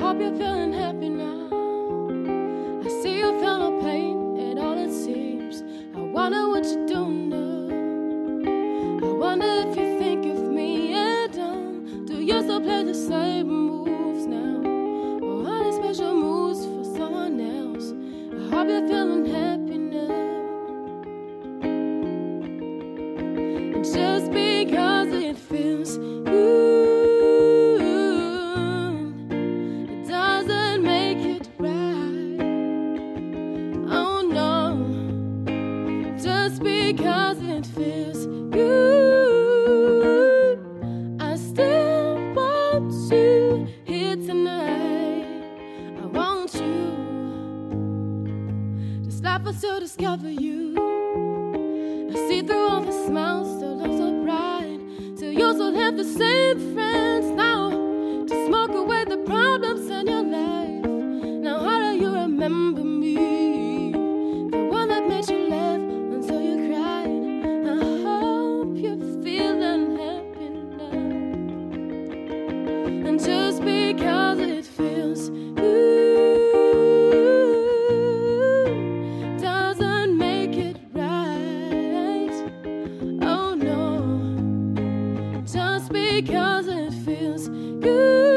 you feeling happy now. I see you feel no pain and all it seems. I wonder what you do now. I wonder if you think of me and um, do you still play the same moves now? Or are these special moves for someone else? I hope you're feeling happy now. And just because feels good, I still want you here tonight. I want you. Just life us to discover you. I see through all the smiles, still look so bright. Till you still have the same friends now. To smoke away the problems in your because it feels good,